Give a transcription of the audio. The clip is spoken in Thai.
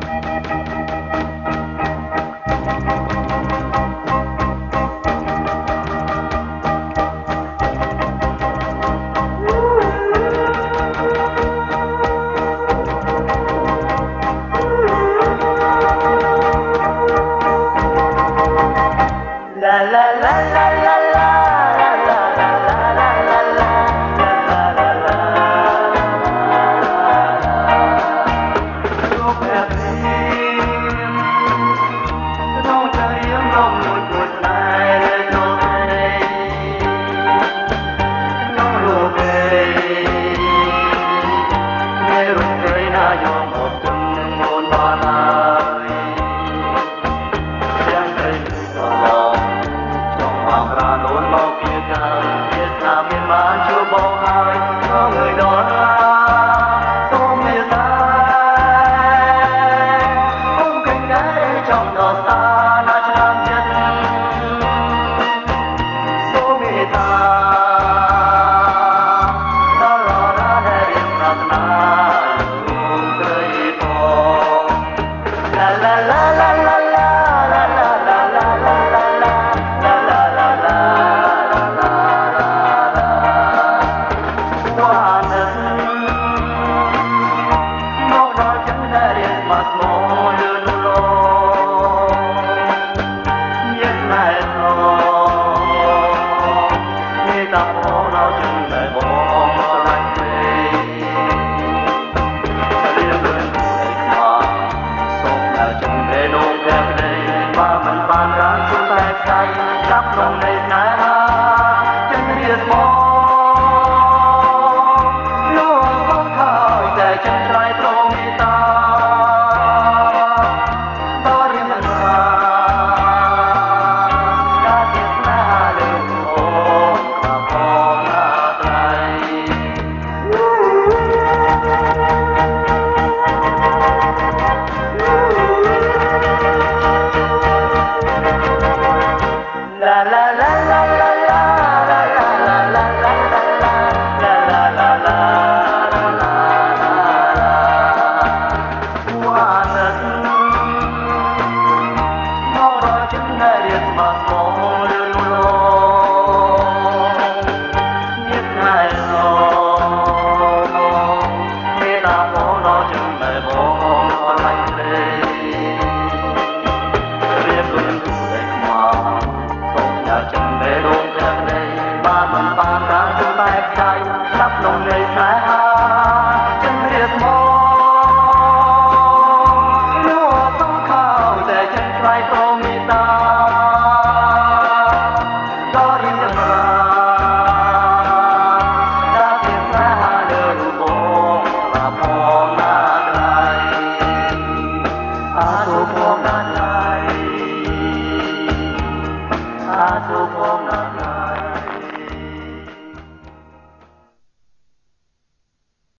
Música bem. sapona, o ตรงในสายหาฉันเรียกมองรู้ว่ต้องเข้าแต่ฉันใครตรงมีตาก็ยินดีอาตุพงนาไกอาตุพงนาไก